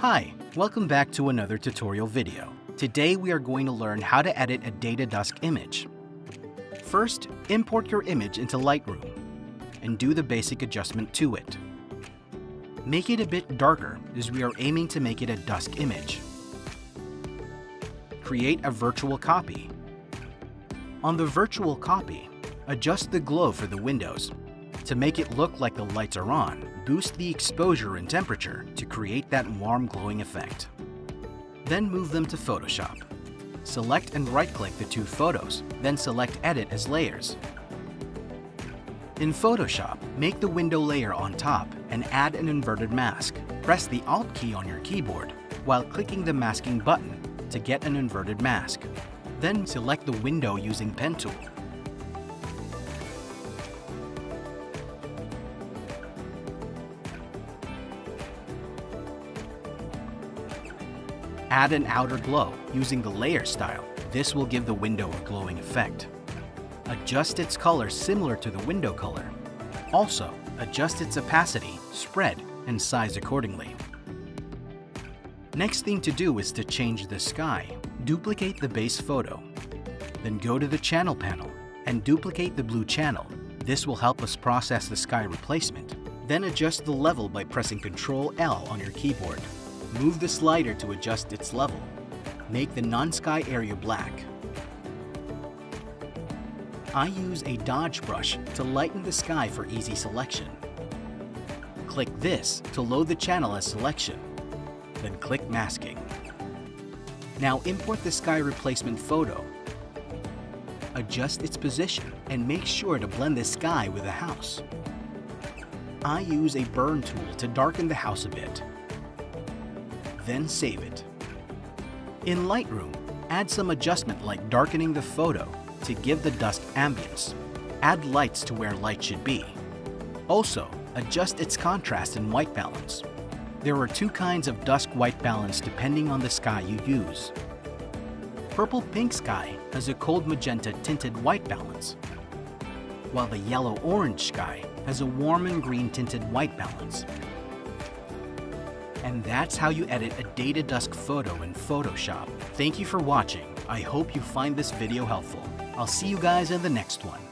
Hi, welcome back to another tutorial video. Today we are going to learn how to edit a day to dusk image. First, import your image into Lightroom and do the basic adjustment to it. Make it a bit darker as we are aiming to make it a dusk image. Create a virtual copy. On the virtual copy, adjust the glow for the windows. To make it look like the lights are on, boost the exposure and temperature to create that warm glowing effect. Then move them to Photoshop. Select and right-click the two photos, then select Edit as layers. In Photoshop, make the window layer on top and add an inverted mask. Press the Alt key on your keyboard while clicking the masking button to get an inverted mask. Then select the window using Pen Tool. Add an outer glow using the layer style. This will give the window a glowing effect. Adjust its color similar to the window color. Also, adjust its opacity, spread, and size accordingly. Next thing to do is to change the sky. Duplicate the base photo. Then go to the channel panel and duplicate the blue channel. This will help us process the sky replacement. Then adjust the level by pressing Ctrl L on your keyboard. Move the slider to adjust its level. Make the non-sky area black. I use a dodge brush to lighten the sky for easy selection. Click this to load the channel as selection, then click masking. Now import the sky replacement photo. Adjust its position and make sure to blend the sky with the house. I use a burn tool to darken the house a bit then save it. In Lightroom, add some adjustment like darkening the photo to give the dusk ambience. Add lights to where light should be. Also, adjust its contrast and white balance. There are two kinds of dusk white balance depending on the sky you use. Purple pink sky has a cold magenta tinted white balance, while the yellow orange sky has a warm and green tinted white balance. And that's how you edit a day to dusk photo in Photoshop. Thank you for watching. I hope you find this video helpful. I'll see you guys in the next one.